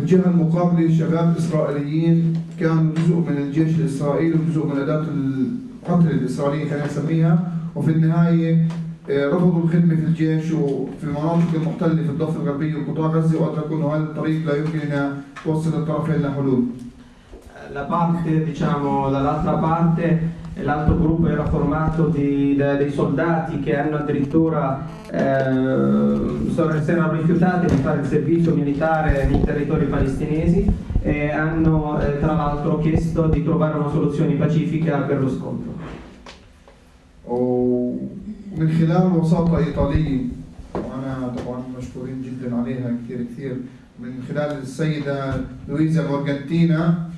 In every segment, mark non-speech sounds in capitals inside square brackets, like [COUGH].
وبالجهة المقابلة شباب إسرائيليين كانوا جزء من الجيش الإسرائيلي وجزء من أداة القتل الإسرائيلية خلينا نسميها وفي النهاية آه، رفضوا الخدمة في الجيش وفي مناطق المحتلة في الضفة الغربية وقطاع غزة وأدركوا أنه هذا الطريق لا يمكن أن توصل الطرفين لحلول. La parte, diciamo, dall'altra parte, l'altro gruppo era formato di- da- dei soldati che hanno addirittura eh, sono- si erano rifiutati di fare il servizio militare nei territori palestinesi e hanno eh, tra l'altro chiesto di trovare una soluzione pacifica per lo scontro. ومن خلال وساطة إيطالية وأنا طبعا مشكورين جدا عليها كثير كثير من خلال السيدة لويزا مورجانتينا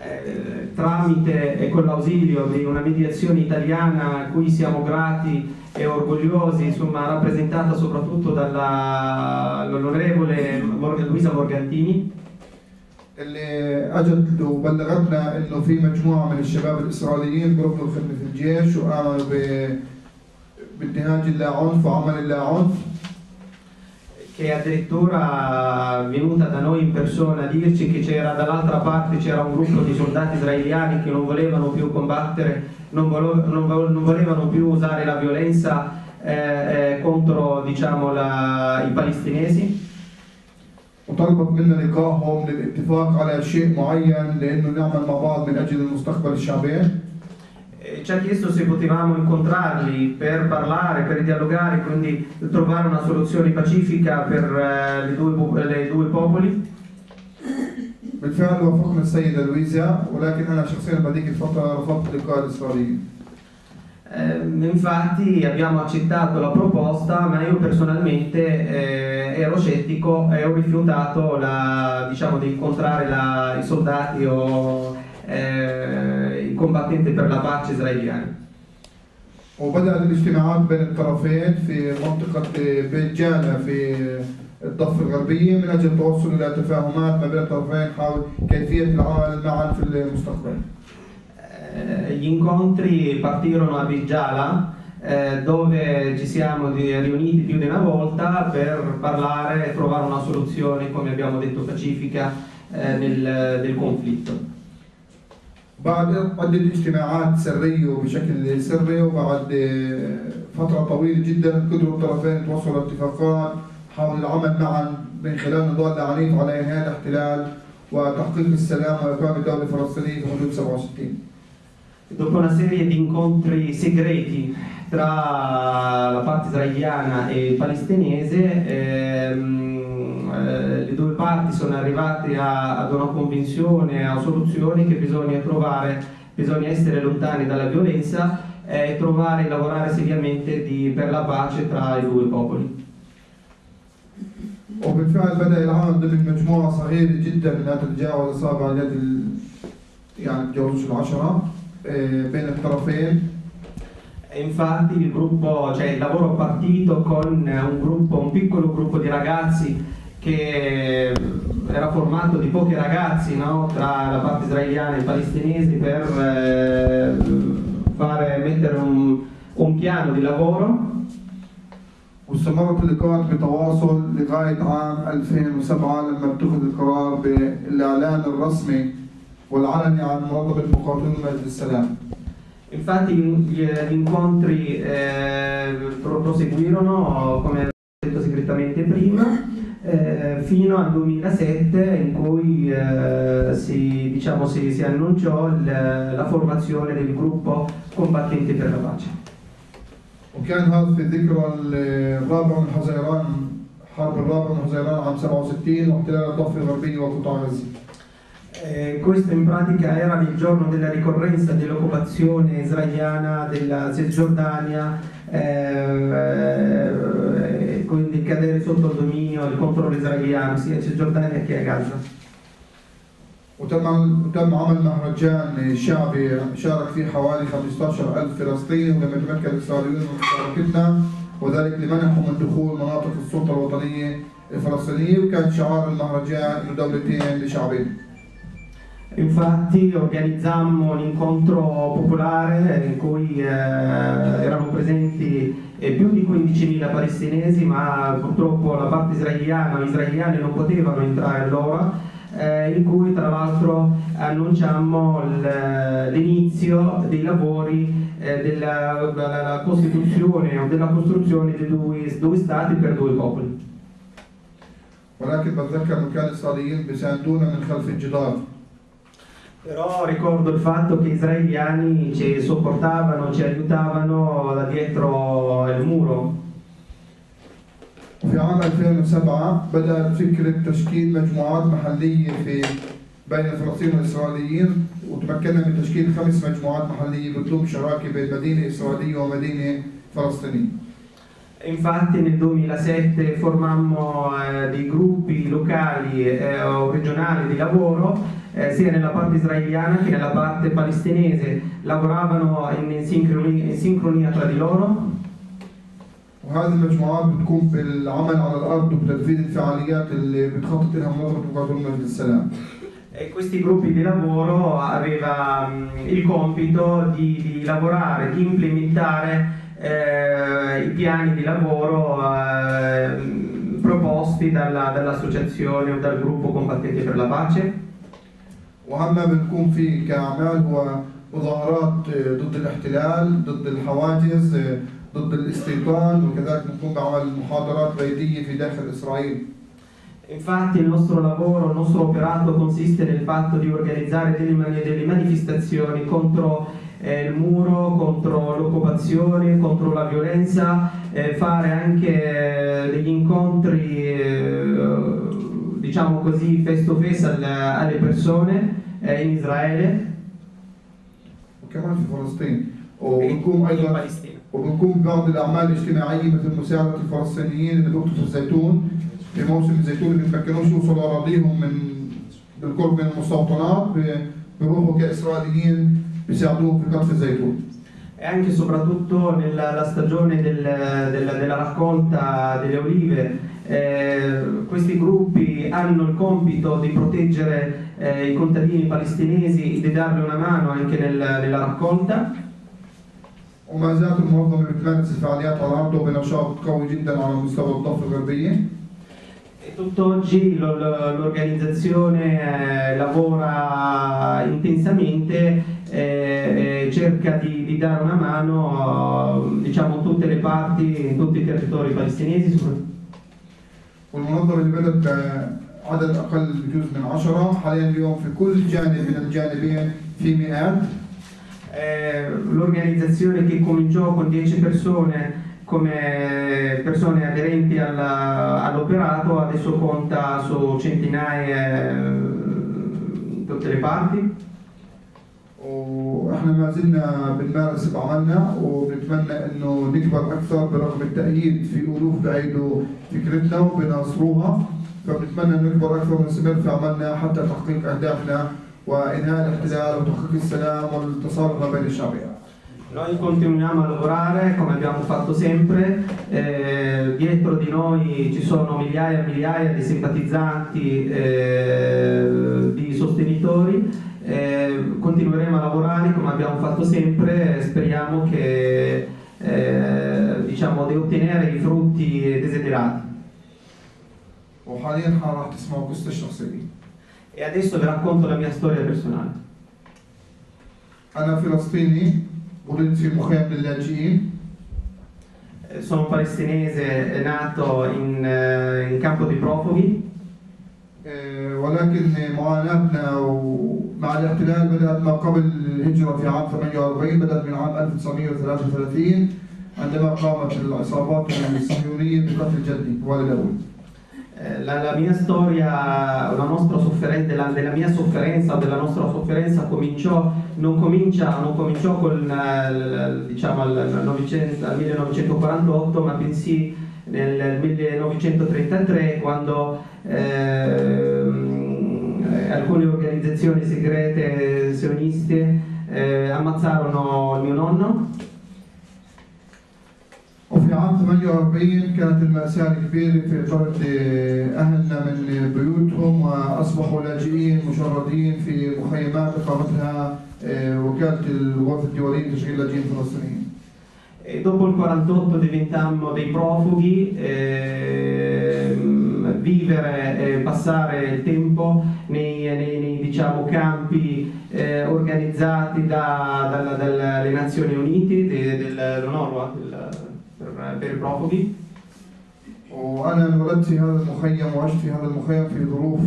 Eh, tramite e con l'ausilio di una mediazione italiana a cui siamo grati e orgogliosi, insomma rappresentata soprattutto dall'onorevole Mor- Luisa Morgantini, اللي اجت وبلغتنا انه في مجموعه من الشباب الاسرائيليين برفضوا الخدمه في الجيش وامنوا ب- بانتهاج اللا عنف وعمل اللا عنف che è addirittura venuta da noi in persona a dirci che c'era dall'altra parte c'era un gruppo di soldati israeliani che non volevano più combattere, non, volo- non vo- non volevano più usare la violenza eh, eh, contro diciamo, la- i palestinesi. وطلبت منا لقائهم للاتفاق على شيء معين لانه نعمل مع بعض من اجل المستقبل الشعبين Eh, Ci ha chiesto se potevamo incontrarli per parlare, per dialogare, quindi trovare una soluzione pacifica per eh, le due, po- le due popoli. بالفعل وافقنا السيده لويزا ولكن انا شخصيا بهذيك الفتره رفضت لقاء الاسرائيليين Eh, infatti abbiamo accettato la proposta, ma io personalmente eh, ero scettico e ho rifiutato la- diciamo, di incontrare la- i soldati o eh, i combattenti per la pace israeliani. وبدات الاجتماعات بين الطرفين في منطقه بيت جانا في الضفه الغربيه من اجل التوصل الى تفاهمات ما بين الطرفين حول كيفيه العمل معا في المستقبل. Eh, gli incontri partirono a Bijala eh, dove ci siamo di- riuniti più di una volta per parlare e trovare una soluzione, come abbiamo detto, pacifica eh, nel- del conflitto. بعد عدة اجتماعات سرية وبشكل سري وبعد فترة طويلة جدا قدروا الطرفين يتوصلوا لاتفاقات حول العمل معا من خلال نضال عنيف على إنهاء الاحتلال وتحقيق السلام وإقامة دولة فلسطينية في حدود 67 Dopo una serie di incontri segreti tra la parte israeliana e palestinese, ehm, eh, parti sono arrivate a- ad una convinzione, a soluzioni che bisogna trovare, bisogna essere lontani dalla violenza e trovare e lavorare seriamente di- per la pace tra i due popoli. وبالفعل بدأ العمل ضمن مجموعة صغيرة جدا لا تتجاوز أصابع اليد ال... يعني تجاوزش العشرة آه، بين الطرفين E infatti il gruppo, cioè il lavoro partito con un gruppo, un piccolo gruppo di ragazzi che era formato di pochi ragazzi no? tra la parte israeliana e i palestinesi per eh, fare, mettere un, un piano di lavoro واستمرت اللقاءات بتواصل لغاية عام 2007 لما اتخذ القرار بالإعلان الرسمي والعلني عن منظمة مقاومين مجلس السلام. Infatti gli, gli incontri eh, pro- proseguirono, come ho detto segretamente prima, eh, fino al 2007 in cui eh, si, diciamo, si, si annunciò il- la formazione del gruppo combattenti per la pace. وكان هذا في ذكرى الرابع من حزيران حرب الرابع من حزيران عام 67 واحتلال الضفة الغربية وقطاع غزة. Eh, questo in pratica era il giorno della ricorrenza dell'occupazione israeliana della Cisgiordania, eh, eh, quindi cadere sotto il dominio e il controllo israeliano sia in Cisgiordania che a Gaza. وتم وتم عمل مهرجان شعبي شارك فيه حوالي 15000 فلسطيني ولم يتمكن الإسرائيليون من مشاركتنا وذلك لمنعهم من دخول مناطق السلطة الوطنية الفلسطينية وكان شعار المهرجان إنه دولتين لشعبين. Infatti organizzammo un incontro popolare in cui eh, erano presenti eh, più di 15.000 palestinesi, ma purtroppo la parte israeliana, gli israeliani non potevano entrare allora, eh, in cui tra l'altro annunciammo l'inizio dei lavori eh, della, della, costituzione o della costruzione di due, due stati per due popoli. ولكن بتذكر انه كان الاسرائيليين بيساندونا من خلف الجدار Però ricordo il fatto che gli israeliani ci sopportavano, ci aiutavano da dietro il muro. وفي عام 2007 بدأت فكرة تشكيل مجموعات محلية في بين الفلسطينيين والإسرائيليين وتمكنا من تشكيل خمس مجموعات محلية بتضم شراكة بين مدينة إسرائيلية ومدينة فلسطينية. Infatti nel 2007 formammo eh, dei gruppi locali eh, o regionali di lavoro eh, sia nella parte israeliana che nella parte palestinese, lavoravano in, in, sincronia, in sincronia tra di loro. وهذه المجموعات بتقوم بالعمل على الارض وبتنفيذ الفعاليات اللي بتخطط لها منظمه مقاتل مجلس السلام. E questi gruppi di lavoro avevano il compito di, di lavorare, di implementare eh, i piani di lavoro eh, proposti dalla, dall'associazione o dal gruppo Combattenti per la Pace. واهم ما بنكون فيه كاعمال هو مظاهرات ضد الاحتلال ضد الحواجز ضد الاستيطان وكذلك بنكون بعمل محاضرات بيتيه في داخل اسرائيل Infatti il nostro lavoro, il nostro operato consiste nel fatto di organizzare delle, delle manifestazioni contro eh, il muro, contro l'occupazione, contro la violenza, eh, fare anche eh, degli incontri, eh, diciamo così, face to face alle, alle persone in Israele. وكمان في فلسطين وبنقوم ايضا وبنقوم ببعض الاعمال الاجتماعيه مثل مساعده الفلسطينيين اللي بيقطفوا الزيتون في موسم الزيتون اللي بيتمكنوش يوصلوا اراضيهم من بالقرب من المستوطنات بيروحوا كاسرائيليين بيساعدوهم في قطف الزيتون. E anche e soprattutto nella stagione del, della, della, raccolta delle olive, eh, questi gruppi hanno il compito di proteggere eh, i contadini palestinesi e di dargli una mano anche nel, nella raccolta. وما زالت المنظمة بتمارس الفعاليات على الأرض بنشاط قوي جدا على مستوى الضفة الغربية. E tutt'oggi l'organizzazione eh, lavora intensamente e cerca di, di, dare una mano diciamo, in tutte le parti, in tutti i territori palestinesi. والمنظمة اللي بدأت عدد أقل بجزء من عشرة حاليا اليوم في كل جانب من الجانبين في مئات. L'organizzazione che cominciò con 10 persone come persone aderenti all'operato adesso conta su centinaia in tutte le parti. وإحنا ما زلنا بنمارس بعملنا وبنتمنى إنه نكبر أكثر برغم التأييد في الوف بأيدوا فكرتنا وبناصروها. فبنتمنى نكبر أكثر ونستمر في عملنا حتى تحقيق أهدافنا وإنهاء الاحتلال وتحقيق السلام والتصالح ما بين الشعبين. Noi continuiamo a lavorare come abbiamo fatto sempre, eh, dietro di noi ci sono migliaia e migliaia di simpatizzanti, eh, di sostenitori, continueremo a lavorare come abbiamo fatto sempre e speriamo che, eh, diciamo, di ottenere i frutti desiderati. E adesso vi racconto la mia storia personale. أنا فلسطيني ولدت في مخيم للاجئين sono palestinese nato in, in campo di profughi ولكن معاناتنا مع الاحتلال بدأت ما قبل الهجرة في عام 48 بدأت من عام 1933 عندما قامت العصابات الصهيونية بقتل جدي والد أبوي Eh, la, la, mia storia, la nostra sofferenza, della, della, mia sofferenza o della nostra sofferenza cominciò, non, comincia, non cominciò con, eh, diciamo, al, 900, al 1948, ma bensì nel 1933 quando eh, alcune organizzazioni segrete sioniste eh, ammazzarono il mio nonno. وفي عام 48 كانت المأساة الكبيرة في طرد أهلنا من بيوتهم وأصبحوا لاجئين مشردين في مخيمات أقامتها آه، وكالة الغرفة الدولية لتشغيل اللاجئين الفلسطينيين. E dopo il 48 diventammo dei profughi, ehm, vivere e passare il tempo nei, nei- nei, diciamo, campi eh, organizzati da- dalla- dalle Nazioni Unite, de- del- dell'ONU del- per, per i profughi. وأنا انولدت في هذا المخيم وعشت في هذا المخيم في ظروف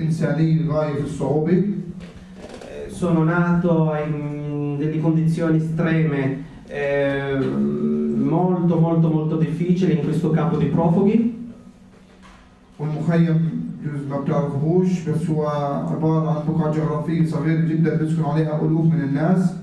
إنسانية غاية في الصعوبة. Eh, Sono nato in delle condizioni estreme, eh, molto molto molto difficili in questo campo di profughi. والمخيم بجوز ما بتعرفوش بس هو عبارة عن بقعة جغرافية صغيرة جدا بيسكن عليها ألوف من الناس.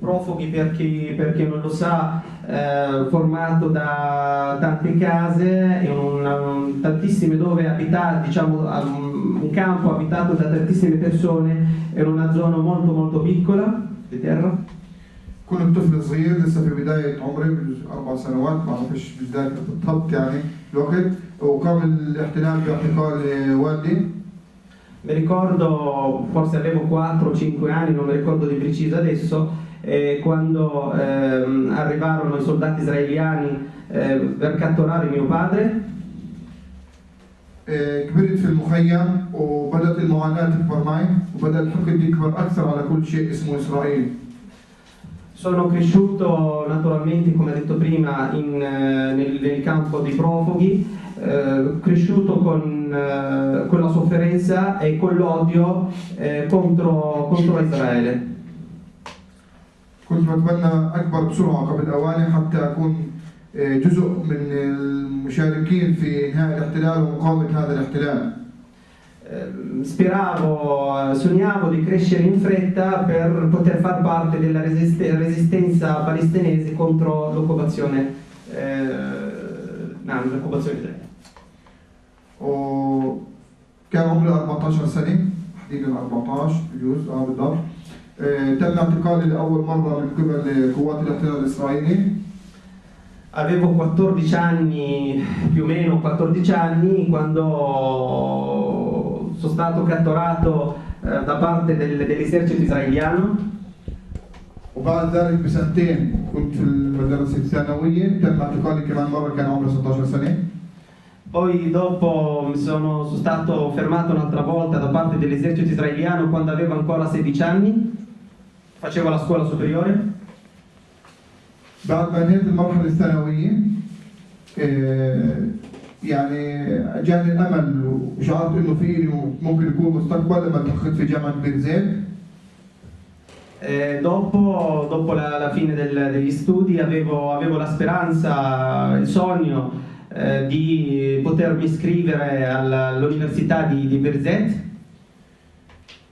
Profughi, per chi, per chi non lo sa, eh, formato da tante case, e un- un- tantissime dove abitati, diciamo, um, un campo abitato da tantissime persone in una zona molto molto piccola di terra. كنت طفل صغير لسه في بداية عمري بجوز أربع سنوات ما بعرفش بالذات بالضبط يعني الوقت وقام الاحتلال باعتقال والدي Mi ricordo, forse avevo 4-5 anni, non mi ricordo di preciso adesso, eh, quando ehm, arrivarono i soldati israeliani eh, per catturare mio padre. آه، كبرت في المخيم وبدأت المعاناة تكبر معي وبدأ الحقد يكبر أكثر على كل شيء اسمه إسرائيل Sono cresciuto naturalmente, come detto prima, in, eh, nel, nel campo dei profughi, eh, cresciuto con, eh, con la sofferenza e con l'odio eh, contro, contro Israele. كنت بتمنى أكبر بسرعة قبل أواني حتى أكون آه، جزء من المشاركين في إنهاء الاحتلال ومقاومة هذا الاحتلال Eh, Speravo, eh, sognavo di crescere in fretta per poter far parte della resiste- resistenza palestinese contro l'occupazione, eh, no, l'occupazione israeliana. وكان عمري 14 سنة تحديدا 14 بجوز آه بالضبط. آه، تم اعتقالي لأول مرة من قبل قوات الاحتلال الإسرائيلي. Avevo 14 anni, più o meno 14 anni, quando sono stato catturato eh, da parte del- dell'esercito israeliano. وبعد ذلك بسنتين كنت في المدرسة الثانوية. تم اعتقالي كمان مرة كان عمري 16 سنة. Poi dopo mi sono, sono stato fermato un'altra volta da parte dell'esercito israeliano quando avevo ancora 16 anni, facevo la scuola superiore. بعد ما انهيت المرحلة الثانوية آه، يعني جاني الأمل وشعرت إنه في لي ممكن يكون مستقبل لما التحقت في جامعة بير زيت Eh, dopo dopo la, la fine del- degli studi avevo, avevo la speranza, il sogno eh, di potermi iscrivere alla- all'università di, di Berzet.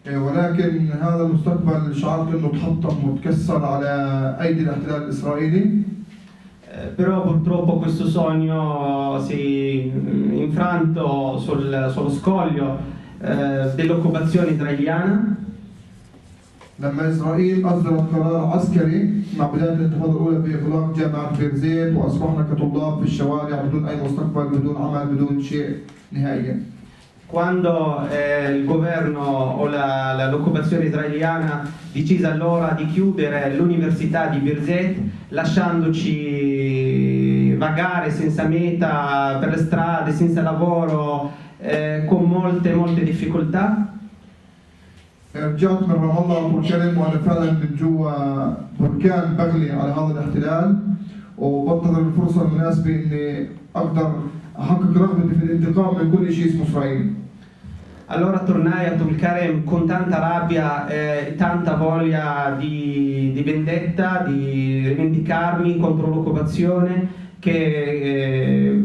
آه، ولكن هذا المستقبل شعرت إنه تحطم وتكسر على أيدي الاحتلال الإسرائيلي Eh, però purtroppo questo sogno si è infranto sul- sullo scoglio eh, dell'occupazione israeliana لما إسرائيل أصدرت قرار عسكري مع بداية الانتفاضة الأولى بإغلاق جامعة بير زيت وأصبحنا كطلاب في الشوارع بدون أي مستقبل بدون عمل بدون شيء نهائيا quando eh, il governo o la- la- l'occupazione israeliana decise allora di chiudere l'università di Birzet lasciandoci vagare senza meta per le strade, senza lavoro, eh, con molte molte difficoltà. رجعت من رام الله طول كرم وانا فعلا من جوا بركان بغلي على هذا الاحتلال وبنتظر الفرصه المناسبه اني اقدر احقق رغبتي في الانتقام من كل شيء اسمه اسرائيل. Allora tornai a Tulkarem con tanta rabbia e tanta voglia di, di vendetta, di rivendicarmi contro l'occupazione che eh,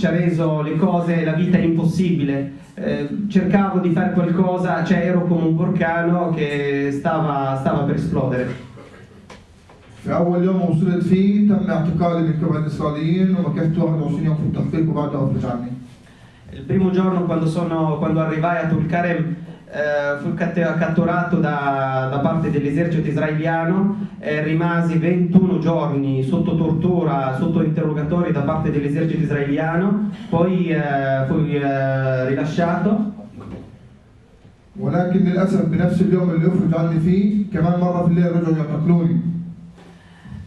ci ha reso le cose e la vita impossibile. Eh, cercavo di fare qualcosa, cioè ero come un vulcano che stava, stava per esplodere. في اول يوم وصلت فيه تم اعتقالي من قبل الاسرائيليين ومكثت 21 يوم في التحقيق وبعدها افرج عني. Il primo giorno quando, sono, quando arrivai a Tulkarem eh, fu catt- catturato da, da parte dell'esercito israeliano, eh, rimasi 21 giorni sotto tortura, sotto interrogatori da parte dell'esercito israeliano, poi eh, fu eh, rilasciato. ولكن للاسف بنفس اليوم اللي افرج عني فيه كمان مره في الليل رجعوا يقتلوني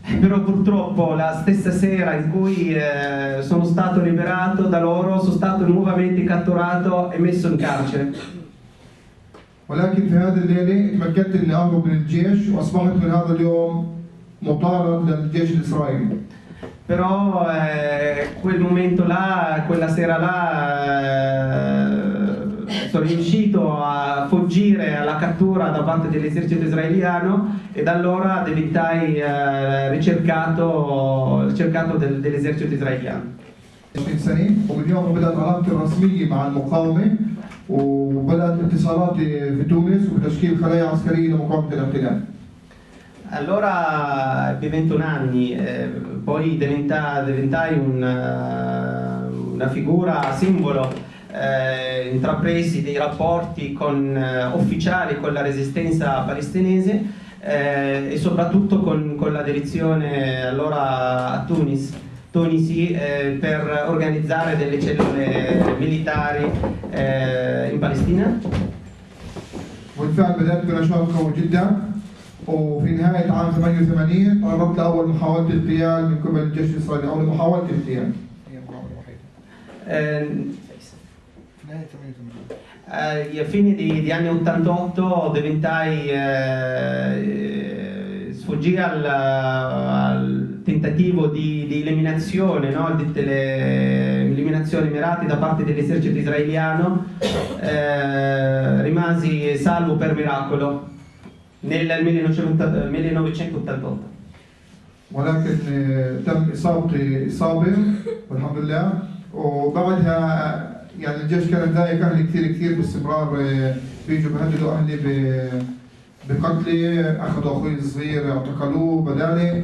[LAUGHS] Però purtroppo la stessa sera in cui eh, sono stato liberato da loro sono stato nuovamente catturato e messo in carcere. ولكن في هذه الليله تمكنت اني اهرب من الجيش واصبحت من هذا اليوم مطارد للجيش الاسرائيلي Però eh, quel momento là, quella sera là, eh, sono riuscito a fuggire alla cattura da parte dell'esercito israeliano e da allora diventai eh, ricercato, ricercato del- dell'esercito israeliano. 20 سنه ومن يوم بدات علاقتي الرسميه مع المقاومه وبدات اتصالاتي في تونس وتشكيل خلايا عسكريه لمقاومه الاحتلال. Allora ebbi 21 anni, eh, poi diventa- diventai un, eh, una figura simbolo, eh, intrapresi dei rapporti con eh, ufficiali con la resistenza palestinese eh, e soprattutto con, con la direzione allora a Tunis, Tunisi eh, per organizzare delle cellule militari eh, in Palestina. وبالفعل بدات بنشاط قوي جدا وفي نهايه عام 88 تعرضت لاول محاوله اغتيال من قبل الجيش الاسرائيلي او لمحاوله اغتيال. هي المحاوله الوحيده. Eh, في نهايه 88. Eh, a fine di, di anni 88 diventai, eh, sfuggì al, al tentativo di, di eliminazione, no? di delle eliminazioni mirate da parte dell'esercito israeliano, eh, rimasi salvo per miracolo nel 1980 1988. ولكن آه، تم اصابتي اصابه والحمد لله وبعدها يعني الجيش كان ضايق اهلي كثير كثير باستمرار آه، بيجوا بهددوا اهلي ب- بقتلي اخذوا اخوي الصغير اعتقلوه بدالي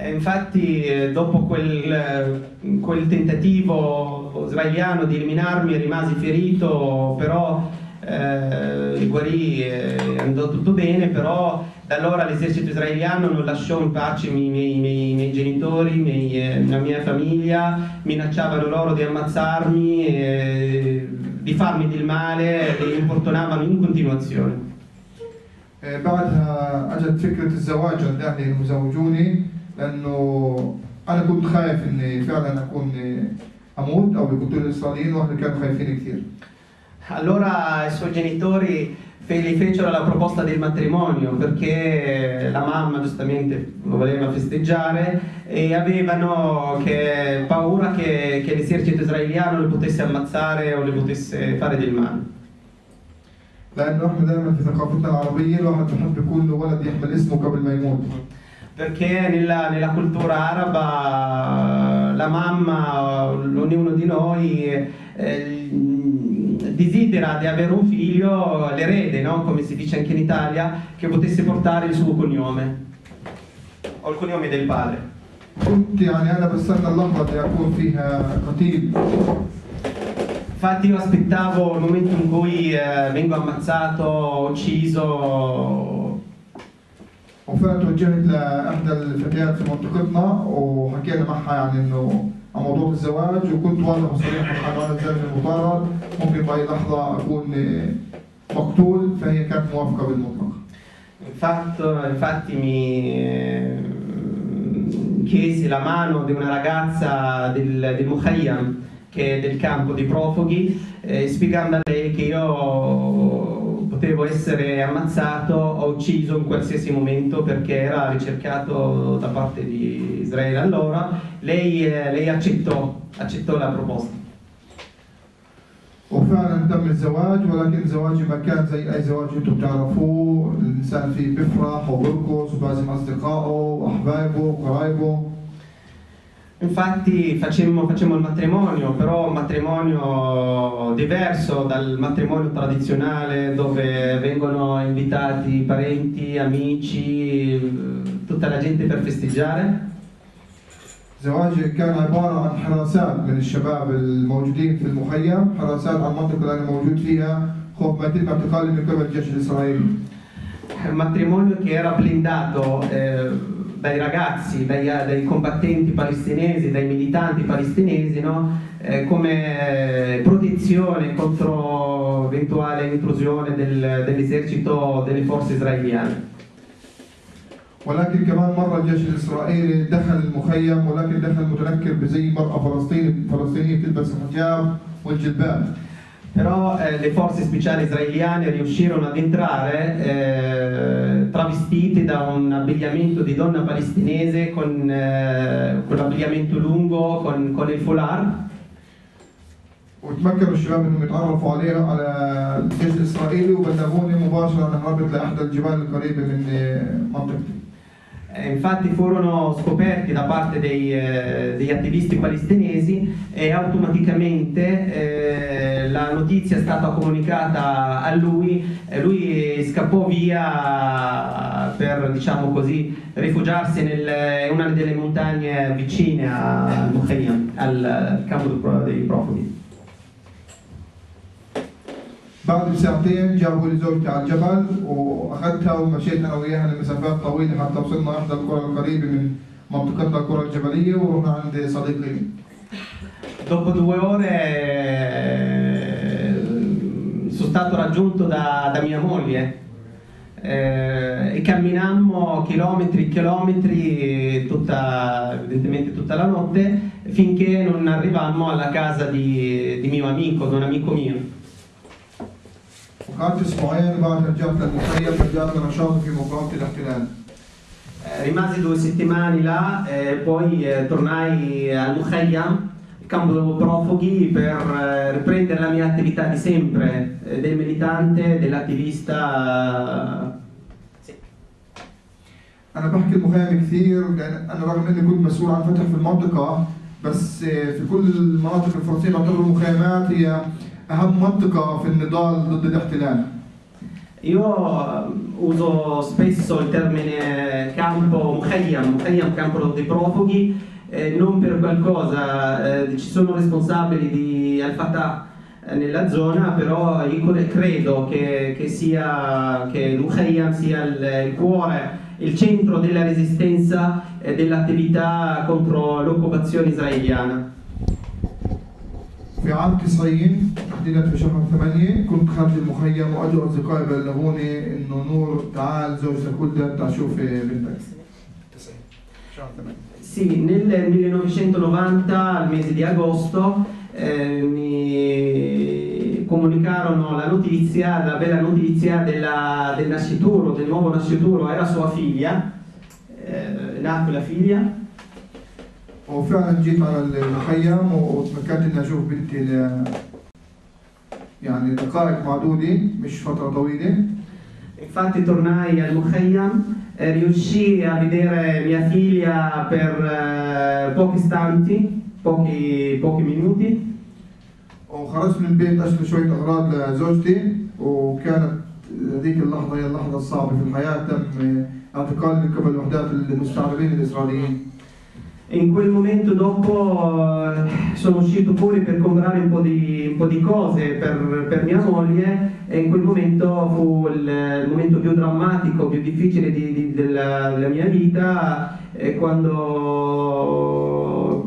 E infatti eh, dopo quel, eh, quel tentativo israeliano di eliminarmi rimasi ferito, però eh, guarì, eh, andò tutto bene, però da allora l'esercito israeliano non lasciò in pace i miei, miei- miei- i miei genitori, i miei, eh, la mia famiglia, minacciavano loro di ammazzarmi, eh, di farmi del male, e importunavano in continuazione. آه، بعدها اجت فكره الزواج عند اهلي انهم يزوجوني لانه انا كنت خايف اني فعلا اكون آه، اموت او يقتلوا الاسرائيليين واهلي كانوا خايفين كثير Allora i suoi genitori fe- gli fecero la proposta del matrimonio perché la mamma giustamente lo voleva festeggiare e avevano che- paura che, che l'esercito israeliano le potesse ammazzare o le potesse fare del male. لانه احنا دائما في ثقافتنا العربيه الواحد بحب يكون له ولد يحمل اسمه قبل ما يموت perché nella, nella cultura araba eh, la mamma, eh, ognuno di noi eh, eh, desidera di avere un figlio, l'erede, no? come si dice anche in Italia, che potesse portare il suo cognome o il cognome del padre. Infatti io aspettavo il momento in cui eh, vengo ammazzato, ucciso وفعلا لاحدى الفتيات في منطقتنا وحكينا معها يعني إنه عن موضوع الزواج وكنت واضح وصريح معها إنه أنا زوجي المطارد ممكن بأي لحظة أكون مقتول فهي كانت موافقة بالمطلق. Infatti, infatti mi eh, chiesi la mano di una ragazza del, del Mukhayyam, che è del campo dei profughi, eh, spiegando a lei che io potevo essere ammazzato o ucciso in qualsiasi momento perché era ricercato da parte di Israele. Allora lei, eh, lei accettò, accettò la proposta. وفعلا تم الزواج ولكن زواجي ما كان زي اي زواج انتم بتعرفوه الانسان فيه بيفرح وبرقص وبعزم اصدقائه واحبابه وقرايبه Infatti facemmo, facemmo il matrimonio, però un matrimonio diverso dal matrimonio tradizionale dove vengono invitati parenti, amici, tutta la gente per festeggiare. زواجي كان عبارة عن حراسات من الشباب الموجودين في المخيم حراسات على المنطقة اللي أنا موجود فيها خوف ما يتم اعتقاله من قبل الجيش الإسرائيلي un matrimonio che era blindato eh, dai ragazzi, dai, dai combattenti palestinesi, dai militanti palestinesi, no? Eh, come protezione contro eventuale intrusione del- dell'esercito delle forze israeliane. ولكن كمان مرة الجيش الإسرائيلي دخل المخيم ولكن دخل متنكر بزي مرأة فلسطينية فلسطينية تلبس الحجاب والجلباب Però eh, le forze speciali israeliane riuscirono ad entrare eh, travestite da un abbigliamento di donna palestinese con, eh, con l'abbigliamento lungo, con, con il foulard وتمكنوا الشباب انهم يتعرفوا عليها على الجيش الاسرائيلي وبلغوني مباشره انا هربت لاحدى الجبال القريبه من منطقتي. Eh, infatti furono scoperti da parte dei, eh, degli attivisti palestinesi e automaticamente eh, la notizia è stata comunicata a lui e lui scappò via per, diciamo così, rifugiarsi in una delle montagne vicine al Mukhayyam, al campo dei profughi. بعد بساعتين جابوا لي زوجتي على الجبل واخذتها ومشيت انا وياها لمسافات طويله حتى وصلنا احدى القرى القريبه من منطقتنا القرى الجبليه ورحنا عند صديق لي. Dopo due ore eh, sono stato raggiunto da, da mia moglie eh, e camminammo chilometri e chilometri tutta, evidentemente tutta la notte finché non arrivammo alla casa di, di mio amico, di un amico mio. وقعدت اسبوعين بعد رجعت للمخيم رجعت لنشاطي في مقاومه الاحتلال. Eh, rimasi due settimane là e poi eh, tornai al Mukhayyam, il campo dei profughi, per eh, riprendere la mia attività di sempre, eh, del militante, dell'attivista. Sì. انا بحكي المخيم كثير لان انا رغم اني كنت مسؤول عن فتح في المنطقه بس في كل المناطق الفلسطينيه تعتبر المخيمات هي اهم منطقه في النضال ضد الاحتلال. Io eh, uso spesso il termine campo Mukhayyam, Mukhayyam campo dei profughi, eh, non per qualcosa, eh, ci sono responsabili di Al-Fatah eh, nella zona, però io cre- credo che, che sia che Mukhayyam sia il, il cuore, il centro della resistenza e dell'attività contro l'occupazione israeliana. في عام 90 تحديدا في شهر 8 كنت خارج المخيم واجوا اصدقائي بلغوني انه نور تعال زوجتك ولدت تعال شوف بنتك. 90 شهر 8 Sì, nel 1990, al mese di agosto, eh, mi comunicarono la notizia, la bella notizia della- del nascituro, del nuovo nascituro, era sua figlia, eh, nacque la figlia, وفعلا جيت على المخيم وتمكنت إني أشوف بنتي ل... يعني دقائق معدودة مش فترة طويلة. Infatti tornai al Mukhayyam e riuscii a vedere mia figlia per eh, pochi istanti, pochi, pochi minuti, وخرجت من البيت اشتري شوية أغراض لزوجتي وكانت هذيك اللحظة هي اللحظة الصعبة في الحياة تم اعتقالي من قبل وحدات المستعمرين الإسرائيليين. E in quel momento dopo eh, sono uscito fuori per comprare un po' di, un po' di cose per, per mia moglie e in quel momento fu il, il momento più drammatico, più difficile di- di- della, della mia vita eh, quando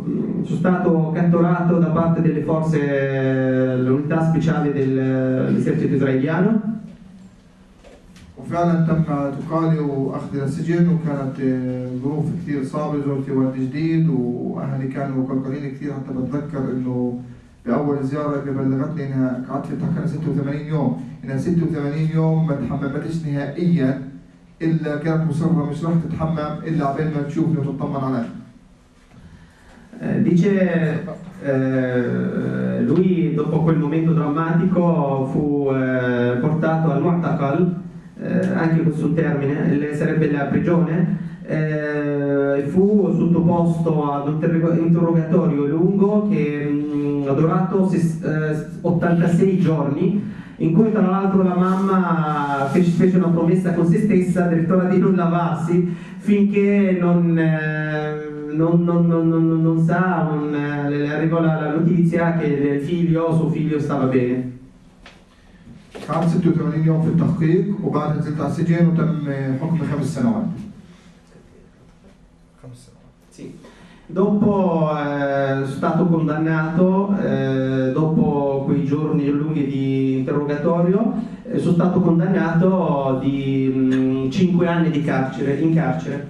mm, sono stato catturato da parte delle forze, dell'unità speciale del- dell'esercito israeliano وفعلا تم اعتقالي واخذي للسجن وكانت آه، ظروف كثير صعبة زوجتي ولد جديد وأهلي كانوا قلقانين كثير حتى بتذكر إنه بأول زيارة بلغتني إنها قعدت في تحكي 86 يوم. إنها 86 يوم ما تحممتش نهائيا إلا كانت مصرة مش راح تتحمم إلا عبين ما تشوفني وتطمن علي dice eh, lui dopo quel momento drammatico fu eh, portato al Mu'taqal, eh, anche questo termine, le- sarebbe la prigione, eh, fu sottoposto ad un interroga- interrogatorio lungo che mm, ha durato ses- eh, 86 giorni in cui tra l'altro la mamma fece, fece una promessa con se stessa addirittura di non lavarsi finché non, eh, non, non- non- sa, non, eh, arrivò la, la notizia che il figlio, suo figlio stava bene. قعدت 86 يوم في التحقيق وبعدها نزلت على السجن وتم حكمي خمس سنوات خمس سنوات Sì. Dopo eh, sono stato condannato, eh, dopo quei giorni lunghi di interrogatorio, eh, sono stato condannato di 5 anni di carcere, in carcere.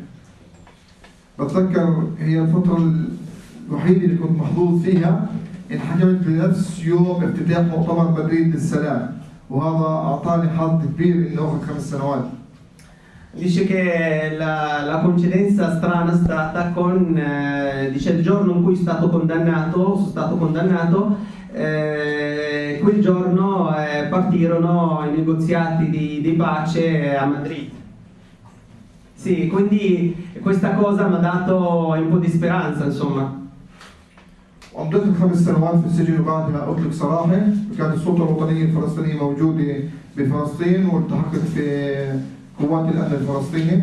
بتذكر هي الفترة الوحيدة اللي كنت محظوظ فيها انحكمت بنفس يوم افتتاح مؤتمر مدريد للسلام وهذا أعطاني حظ كبير إني آخذ خمس سنوات Dice che la, la coincidenza strana è stata con eh, dice, il giorno in cui sono stato condannato, sono stato condannato eh, quel giorno eh, partirono i negoziati di, di pace a Madrid. Sì, quindi questa cosa mi ha dato un po' di speranza, insomma. وقضيت الخمس سنوات في السجن وبعدها أطلق سراحة كانت السلطة الوطنية الفلسطينية موجودة بفلسطين والتحقت في قوات الأمن الفلسطيني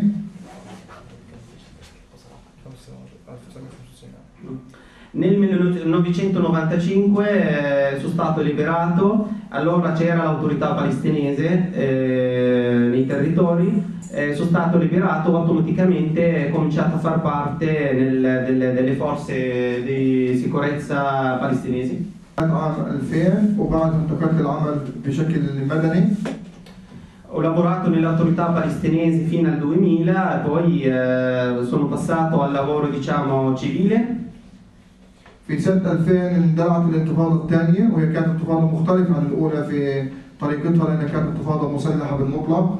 خمس سنوات 1995 Nel 1995 eh, sono stato liberato, allora c'era l'autorità palestinese eh, nei territori, eh, sono stato liberato automaticamente ho cominciato a far parte nel- delle, delle forze di sicurezza palestinesi. كان عام 2000 وبعدها انتقلت العمل بشكل مدني Ho lavorato nelle autorità palestinesi fino al 2000 e poi eh, sono passato al lavoro diciamo civile. في سنة 2000 اندلعت الانتفاضة الثانية وهي كانت انتفاضة مختلفة عن الأولى في طريقتها لأنها كانت انتفاضة مسلحة بالمطلق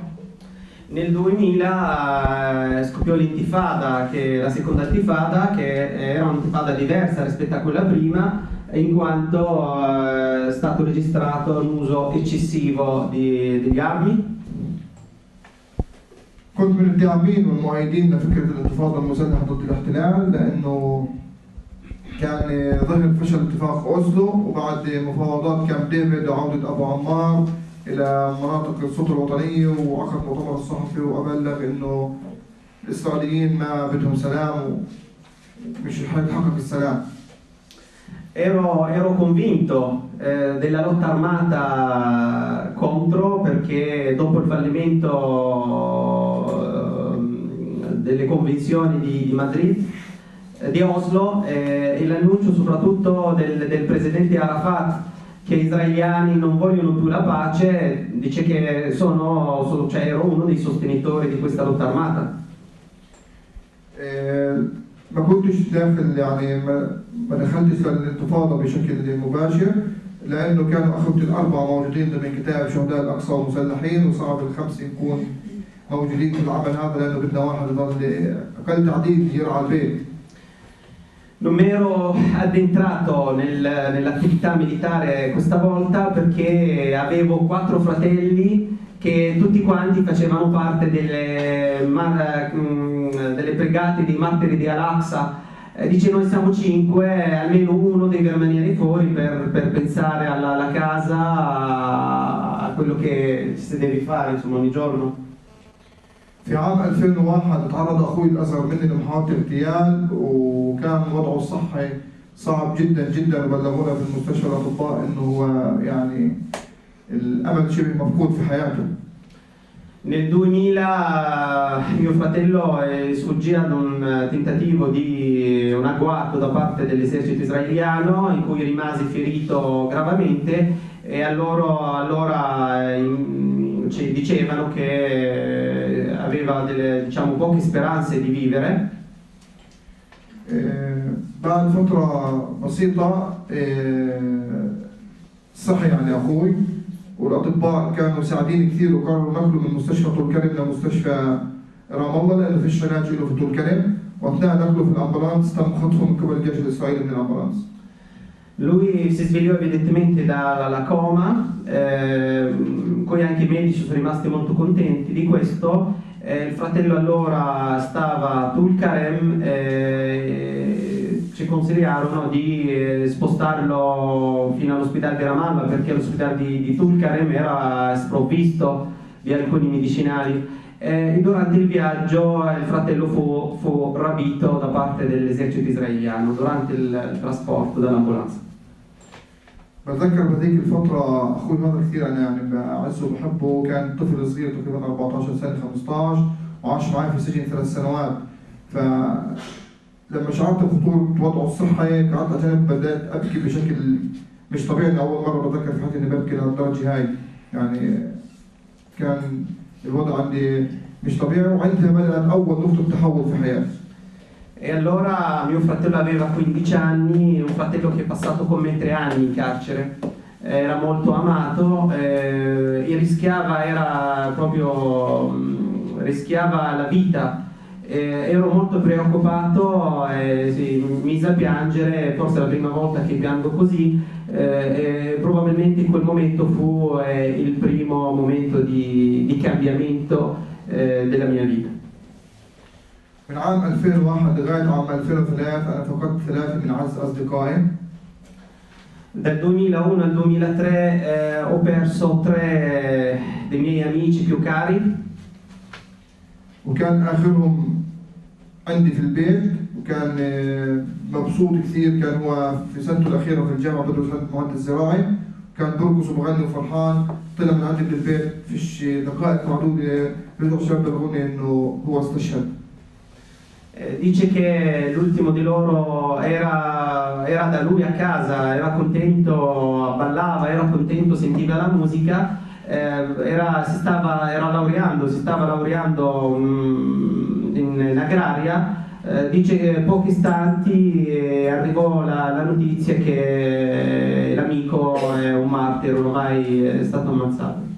Nel 2000 eh, scoppiò l'intifada, che, la seconda intifada, che era un'intifada diversa rispetto a quella prima, in quanto eh, è stato registrato un uso eccessivo di- degli armi. كنت من الداعمين والمؤيدين لفكرة الانتفاضة المسلحة ضد الاحتلال لأنه كان ظهر فشل اتفاق أوسلو وبعد مفاوضات كامب ديفيد وعودة أبو عمار إلى مناطق السلطة الوطنية وعقد مؤتمر الصحفي وأبلغ إنه الإسرائيليين ما بدهم سلام ومش رح يتحقق السلام Ero, ero convinto eh, della lotta armata contro perché dopo il fallimento ehm, delle convenzioni di, di Madrid, eh, di Oslo eh, e l'annuncio soprattutto del, del presidente Arafat che gli israeliani non vogliono più la pace, dice che sono, sono- cioè, ero uno dei sostenitori di questa lotta armata. آه، ما كنتش داخل يعني ما, ما دخلتش للانتفاضة بشكل مباشر لأنه كانوا أخوتي الأربعة موجودين ضمن كتاب شهداء الأقصى ومسلحين وصعب الخمسة يكون موجودين في العمل هذا لأنه بدنا واحد يضل أقل تعديل يرعى البيت Non mi ero addentrato nel- nell'attività militare questa volta perché avevo quattro fratelli che tutti quanti facevano parte delle, mar- mm, delle brigate dei martiri di Al-Aqsa. Eh, dice noi siamo cinque, almeno uno deve rimanere fuori per, per pensare alla, alla casa, a, a quello che si deve fare insomma ogni giorno. في عام 2001 تعرض أخوي الأصغر مني لمحاولة اغتيال وكان وضعه الصحي صعب جدا جدا وبلغونا في المستشفى الأطباء إنه هو يعني الأمل شبه مفقود في حياته Nel 2000 mio fratello è sfuggì ad un eh, tentativo di un agguato da parte dell'esercito israeliano in cui rimase ferito gravemente e a loro, allora eh, in- ci dicevano che eh, aveva delle diciamo, poche speranze di vivere. بعد فترة بسيطة صحي يعني أخوي والأطباء كانوا مساعدين كثير وقرروا نقله من مستشفى طول كرم لمستشفى رام الله لأنه فيش علاج له في طول كرم وأثناء نقله في الأمبولانس تم خطفه من قبل الجيش الإسرائيلي من الأمبولانس Lui si svegliò evidentemente dalla coma, ehm, poi anche i medici sono rimasti molto contenti di questo. Eh, il fratello allora stava a Tulkarem e ci consigliarono di eh, spostarlo fino all'ospedale di Ramallah perché l'ospedale di, di Tulkarem era sprovvisto di alcuni medicinali. Eh, durante il viaggio eh, il fratello fu, fu rapito da parte dell'esercito israeliano durante il trasporto dall'ambulanza. بتذكر بهذيك الفترة أخوي هذا كثير أنا يعني بعزه وبحبه. كان طفل صغير تقريبا 14 سنة 15 وعاش معي في السجن ثلاث سنوات. ف لما شعرت بخطورة وضعه الصحي قعدت جنب بدأت أبكي بشكل مش طبيعي. إني أول مرة بتذكر في حياتي إني ببكي لهالدرجة هاي. يعني كان الوضع عندي مش طبيعي وعندها بدأت أول نقطة تحول في حياتي. E allora mio fratello aveva 15 anni, un fratello che è passato con me tre anni in carcere, era molto amato eh, e rischiava, era proprio, mm, rischiava la vita. Eh, ero molto preoccupato e sì, mi mise a piangere, forse la prima volta che piango così, eh, probabilmente in quel momento fu eh, il primo momento di, di cambiamento eh, della mia vita. من عام 2001 لغاية عام 2003 أنا فقدت ثلاثة من أعز أصدقائي. Dal 2001 al 2003 eh, ho perso tre dei miei amici più cari. وكان آخرهم عندي في البيت وكان آه، مبسوط كثير. كان هو في سنته الأخيرة في الجامعة بدرس مهندس زراعي. كان برقص وبغني وفرحان. طلع من عندي من البيت فيش دقائق معدودة. رجعوا الشباب بلغوني إنه هو استشهد. Eh, dice che l'ultimo di loro era, era da lui a casa, era contento, ballava, era contento, sentiva la musica, eh, era, si stava, era laureando, si stava laureando mm, in, in agraria. eh, dice che pochi istanti eh, arrivò la, la notizia che l'amico è un martire, ormai è stato ammazzato.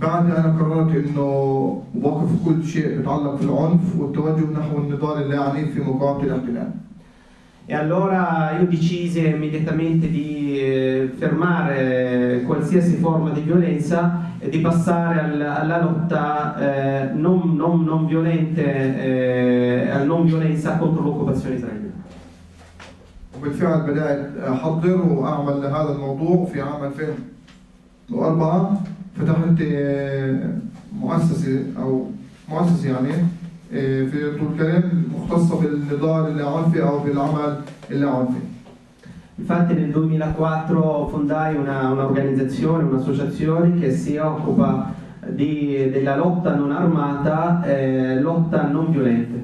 بعد أنا قررت إنه وقف كل شيء يتعلق في العنف والتوجه نحو النضال اللا عنيف في مقاومة الاحتلال E allora io decisi immediatamente di eh, fermare qualsiasi forma di violenza e di passare al- alla lotta eh, non, non- non violente, eh, alla non violenza contro l'occupazione israeliana. وبالفعل بدأت أحضر وأعمل لهذا الموضوع في عام 2004 فتحت آه، مؤسسة أو مؤسسة يعني آه، في طول كرم مختصة بالنضال اللاعنفي أو بالعمل اللاعنفي Infatti nel 2004 fondai una- un'organizzazione, un'associazione che si occupa di- della lotta non armata e lotta non violente.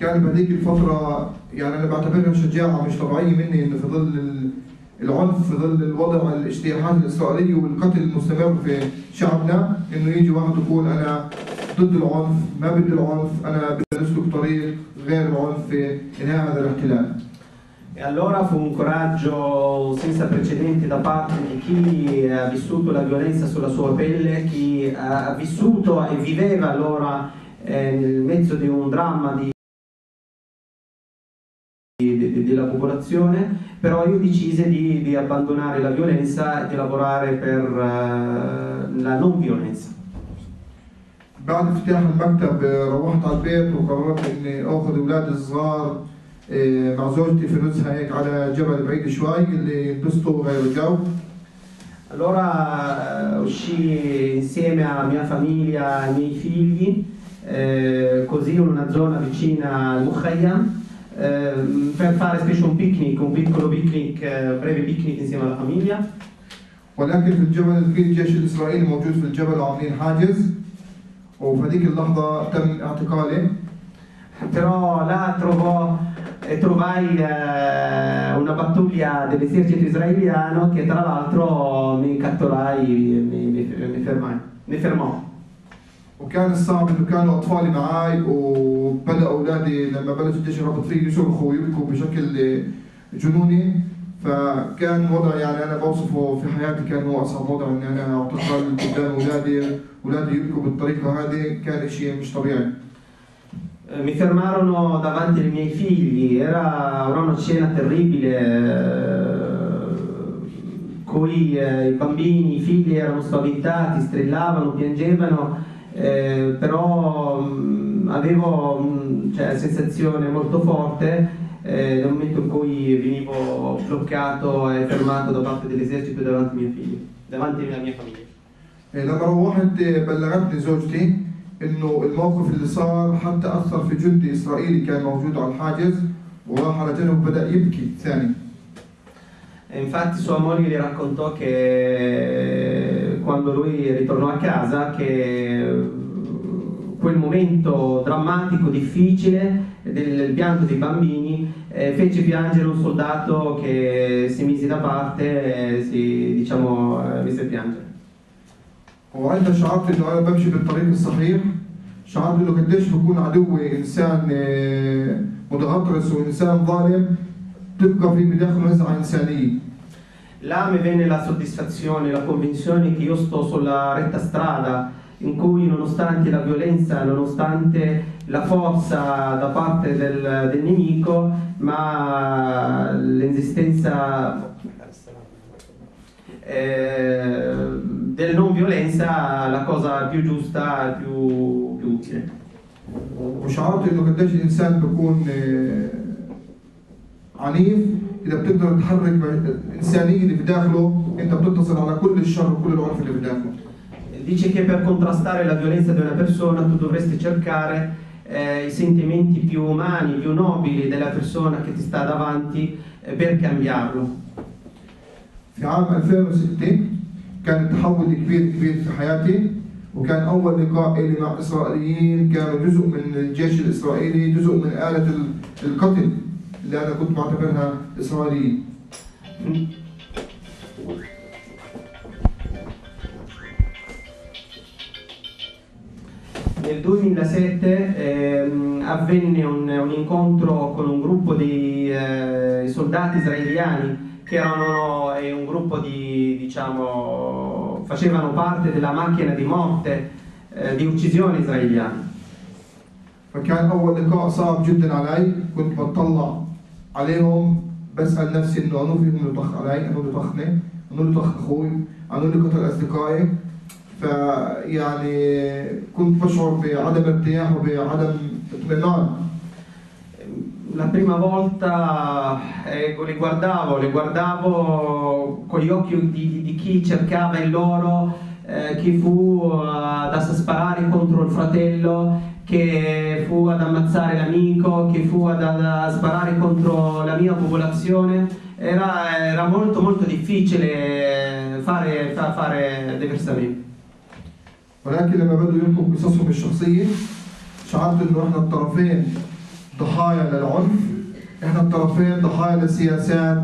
كان بهذيك الفترة يعني أنا بعتبرها شجاعة مش طبيعية مني إنه في ظل العنف في ظل الوضع الاجتياحات الإسرائيلية والقتل المستمر في شعبنا إنه يجي واحد يقول أنا ضد العنف ما بدي العنف أنا بدي أسلك طريق غير العنف في إنهاء هذا الاحتلال E allora fu un coraggio senza precedenti da parte di chi ha vissuto la violenza sulla sua pelle, chi ha vissuto e viveva allora eh, nel mezzo di un dramma di, di- di- della popolazione, però io decisi di, di abbandonare la violenza e di lavorare per eh, la non violenza. بعد افتتاح المكتب آه، روحت على البيت وقررت إني آخذ أولادي الصغار آه، مع زوجتي في نزهة هيك على جبل بعيد شوي اللي ينبسطوا غير الجو Allora eh, uscii insieme alla mia famiglia e ai miei figli, eh, così in una zona vicina al Mukhayyam, eh, per fare specie un picnic, un piccolo picnic, eh, breve picnic insieme alla famiglia. ولكن في الجبل لقيت الجيش الإسرائيلي موجود في الجبل وعاملين حاجز وفي هذيك اللحظة تم اعتقالي Però là trovò, eh, trovai eh, una pattuglia dell'esercito israeliano che tra l'altro mi catturai e mi, mi, mi fermai, mi fermò. وكان الصعب انه كانوا اطفالي معي وبدأ أولادي لما بلش الجيش يربط فيه يصرخوا ويبكوا بشكل جنوني. فكان وضع يعني أنا بوصفه في حياتي كان هو أصعب وضع إني أنا اعتقل قدام أولادي أولادي يبكوا بالطريقة هذه كان شيء مش طبيعي. Mi fermarono davanti ai miei figli, era era una scena terribile, coi eh, i bambini, i figli erano spaventati, strillavano, piangevano, eh, però mh, avevo mh, cioè, sensazione molto forte eh, nel momento in cui venivo bloccato e fermato da parte dell'esercito davanti ai miei figli, davanti alla mia famiglia. لما روحت بلغتني زوجتي انه الموقف اللي صار حتى اثر في جندي اسرائيلي كان موجود على الحاجز وراح على جنب وبدا يبكي ثاني E infatti sua moglie gli raccontò che quando lui ritornò a casa che quel momento drammatico, difficile del pianto dei bambini eh, fece piangere un soldato che si mise da parte e si diciamo eh, mise a piangere. وعندها شعرت انه انا بمشي بالطريق الصحيح شعرت انه قديش بكون عدوي انسان آه، متغطرس وانسان ظالم تبقى في بداخله نزعه انسانيه Là mi venne la soddisfazione, la convinzione che io sto sulla retta strada in cui nonostante la violenza, nonostante la forza da parte del, del nemico, ma l'esistenza eh, della non violenza la cosa più giusta, più, più utile. وشعرت انه قديش الانسان بكون آه، عنيف إذا بتقدر تحرك الإنسانية اللي بداخله أنت بتنتصر على كل الشر وكل العنف اللي بداخله Dice che per contrastare la violenza di una persona tu dovresti cercare eh, i sentimenti più umani, più nobili della persona che ti sta davanti eh, per cambiarlo. في عام 2006 كان تحول كبير كبير في حياتي وكان أول لقاء لي مع إسرائيليين. كانوا جزء من الجيش الإسرائيلي جزء من آلة ال- القتل. اللي انا كنت معتبرها اسرائيليه Nel 2007 ehm, avvenne un, un incontro con un gruppo di eh, soldati israeliani che erano eh, un gruppo di, diciamo, facevano parte della macchina di morte eh, di uccisione israeliana. فكان اول لقاء صعب جدا علي كنت بطلع عليهم بسال نفسي انه انو فيهم يطخ علي انو يطخني انو يطخ اخوي انو اللي قتل اصدقائي فيعني كنت بشعر بعدم ارتياح وبعدم اطمئنان La prima volta eh, li guardavo, li guardavo con gli occhi di, di- di chi cercava il loro, eh, chi fu eh, ad sparare contro il fratello, che fu ad ammazzare l'amico, che fu ad, ad sparare contro la mia popolazione. Era, era molto molto difficile fare, fa- fare diversamente. ولكن لما بدوا يحكوا قصصهم الشخصيه شعرت انه احنا الطرفين ضحايا للعنف احنا الطرفين ضحايا لسياسات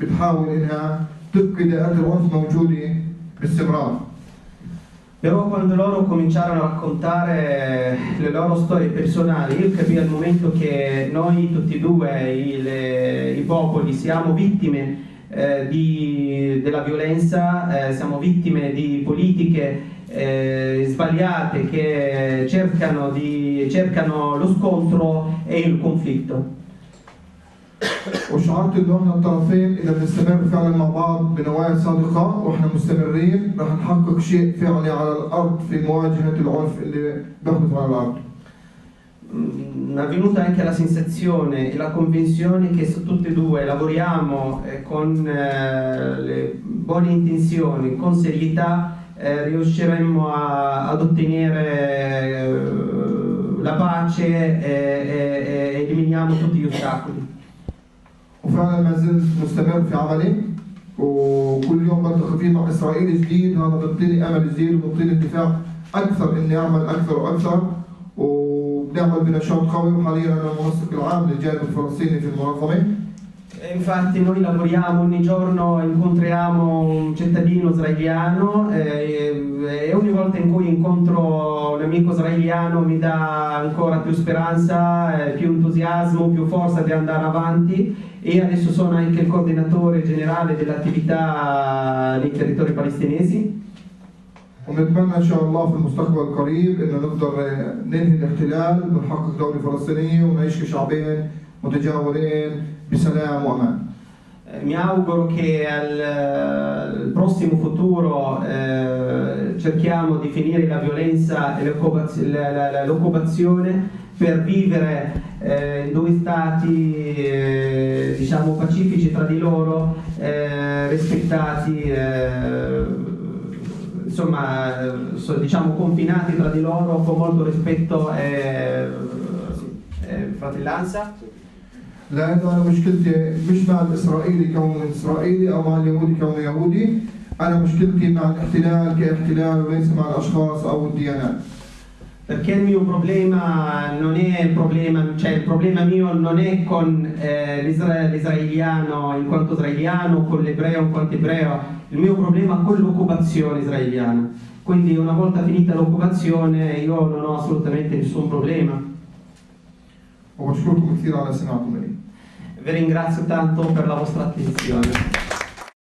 بتحاول انها تبقي دائره العنف موجوده باستمرار però quando loro cominciarono a raccontare le loro storie personali, io capii al momento che noi tutti e due, i, le- i popoli, siamo vittime eh, di- della violenza, eh, siamo vittime di politiche eh, sbagliate che cercano, di- cercano lo scontro e il conflitto. وشعرت انه احنا الطرفين اذا بنستمر فعلا مع بعض بنوايا صادقه واحنا مستمرين رح نحقق شيء فعلي على الارض في مواجهه العنف اللي بيحدث على الارض. Mm, è venuta anche la sensazione e la convinzione che se tutti e due lavoriamo eh, con eh, le buone intenzioni, con serietà, eh, riusciremmo a- ad ottenere eh, la pace e, e- e eliminiamo tutti gli ostacoli. وفعلا ما زلت مستمر في عملي. وكل يوم بلتقي فيه مع اسرائيلي جديد هذا بيعطيني أمل جديد وبيعطيني اندفاع أكثر إني أعمل أكثر وأكثر. وبنعمل بنشاط قوي وحاليا أنا المنسق العام للجانب الفلسطيني في المنظمة. E infatti noi lavoriamo ogni giorno, incontriamo un cittadino israeliano eh, e ogni volta in cui incontro un amico israeliano mi dà ancora più speranza, eh, più entusiasmo, più forza di andare avanti e adesso sono anche il coordinatore generale dell'attività nei territori palestinesi ونتمنى ان شاء الله في المستقبل القريب انه نقدر ننهي الاحتلال ونحقق دوله فلسطينيه ونعيش كشعبين متجاورين بسلام وامان. Eh, Mi auguro che al, al prossimo futuro eh, cerchiamo di finire la violenza e l'occupaz- la- la- la- l'occupazione per vivere eh, in due stati eh, diciamo pacifici tra di loro, eh, rispettati, eh, insomma eh, so- diciamo confinati tra di loro con molto rispetto e, e fratellanza. لانه انا مشكلتي مش مع الاسرائيلي كونه اسرائيلي او مع اليهودي كونه يهودي انا مشكلتي مع الاحتلال كاحتلال وليس مع الاشخاص او الديانات Perché il mio problema non è il problema, cioè il problema mio non è con eh, l'isra- l'israeliano in quanto israeliano, con l'ebreo in quanto ebreo, il mio problema è con l'occupazione israeliana. Quindi una volta finita l'occupazione io non ho assolutamente nessun problema. وبشكركم كثير على استماعكم لي vi ringrazio tanto per la vostra attenzione.